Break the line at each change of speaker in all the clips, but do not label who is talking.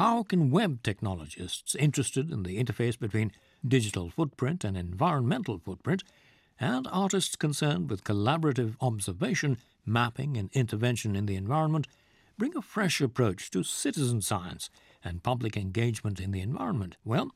How can web technologists interested in the interface between digital footprint and environmental footprint, and artists concerned with collaborative observation, mapping, and intervention in the environment bring a fresh approach to citizen science and public engagement in the environment? Well,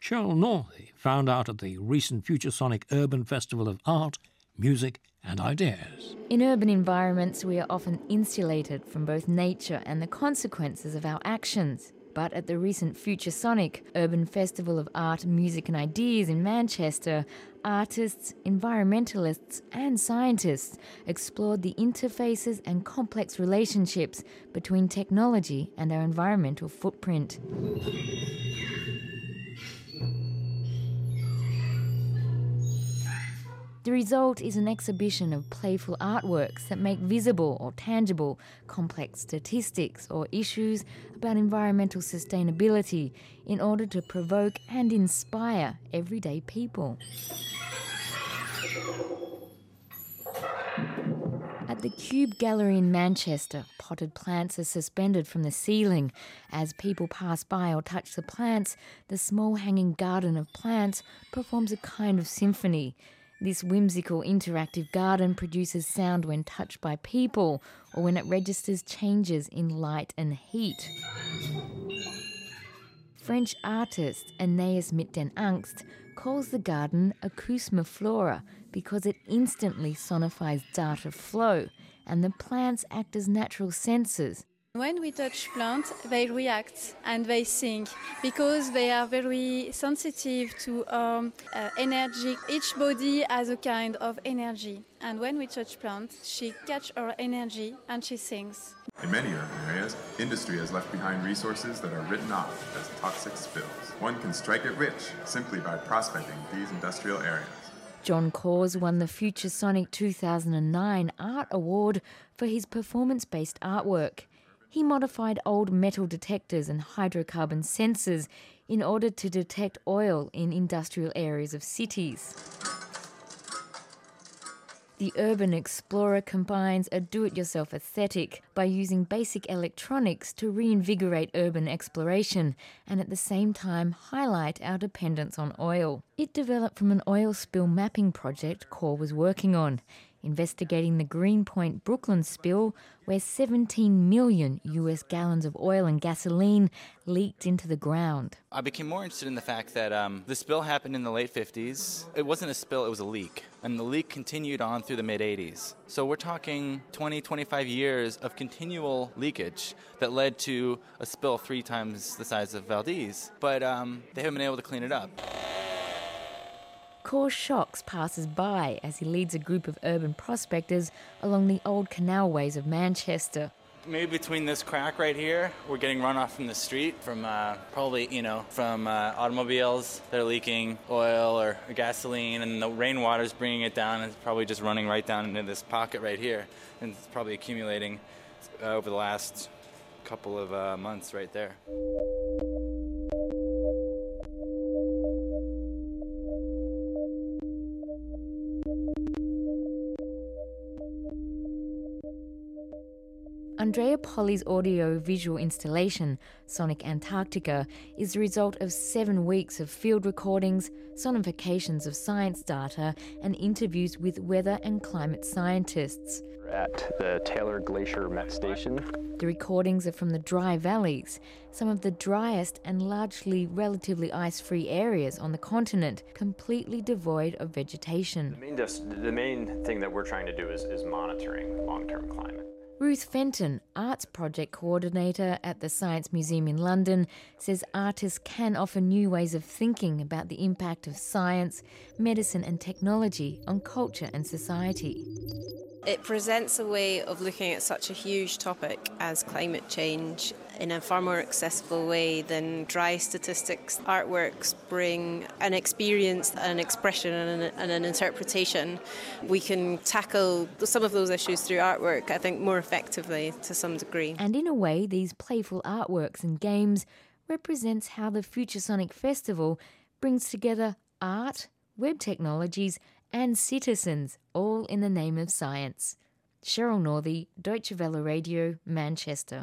Cheryl Northey found out at the recent Futuresonic Urban Festival of Art, Music, and Ideas.
In urban environments, we are often insulated from both nature and the consequences of our actions. But at the recent Futuresonic Urban Festival of Art, Music and Ideas in Manchester, artists, environmentalists, and scientists explored the interfaces and complex relationships between technology and our environmental footprint. The result is an exhibition of playful artworks that make visible or tangible complex statistics or issues about environmental sustainability in order to provoke and inspire everyday people. At the Cube Gallery in Manchester, potted plants are suspended from the ceiling. As people pass by or touch the plants, the small hanging garden of plants performs a kind of symphony. This whimsical interactive garden produces sound when touched by people or when it registers changes in light and heat. French artist Anaïs met den Ancxt calls the garden a Akousmaflore because it instantly sonifies data flow and the plants act as natural sensors
when we touch plants, they react and they sing because they are very sensitive to um, uh, energy. Each body has a kind of energy, and when we touch plants, she catch our energy and she sings.
In many urban areas, industry has left behind resources that are written off as toxic spills. One can strike it rich simply by prospecting these industrial areas.
Jon Cohrs won the Futuresonic 2009 Art Award for his performance based artwork he modified old metal detectors and hydrocarbon sensors in order to detect oil in industrial areas of cities. The Urban Explorer combines a do it yourself aesthetic by using basic electronics to reinvigorate urban exploration and at the same time highlight our dependence on oil. It developed from an oil spill mapping project Cohrs was working on investigating the Greenpoint Brooklyn spill, where 17 million US gallons of oil and gasoline leaked into the ground.
I became more interested in the fact that um, the spill happened in the late 50s. It wasn't a spill, it was a leak. And the leak continued on through the mid 80s. So we're talking 20, 25 years of continual leakage that led to a spill three times the size of Valdez. But um, they haven't been able to clean it up.
Cohrs shocks passers by as he leads a group of urban prospectors along the old canalways of Manchester.
Maybe between this crack right here, we're getting runoff from the street from uh, probably, you know, from uh, automobiles that are leaking oil or gasoline, and the rainwater's bringing it down, and it's probably just running right down into this pocket right here, and it's probably accumulating uh, over the last couple of uh, months right there.
Andrea Polli's audio visual installation, Sonic Antarctica, is the result of seven weeks of field recordings, sonifications of science data, and interviews with weather and climate scientists.
At the Taylor Glacier Met Station.
The recordings are from the dry valleys, some of the driest and largely relatively ice free areas on the continent, completely devoid of vegetation.
The main, the main thing that we're trying to do is, is monitoring long term climate.
Ruth Fenton, Arts Project Coordinator at the Science Museum in London, says artists can offer new ways of thinking about the impact of science, medicine, and technology on culture and society.
It presents a way of looking at such a huge topic as climate change in a far more accessible way than dry statistics. Artworks bring an experience, an expression, and an, interpretation. We can tackle some of those issues through artwork, I think, more effectively to some degree.
And in a way, these playful artworks and games represents how the Futuresonic Festival brings together art, web technologies, and citizens, all in the name of science. Cheryl Northey, Deutsche Welle Radio, Manchester.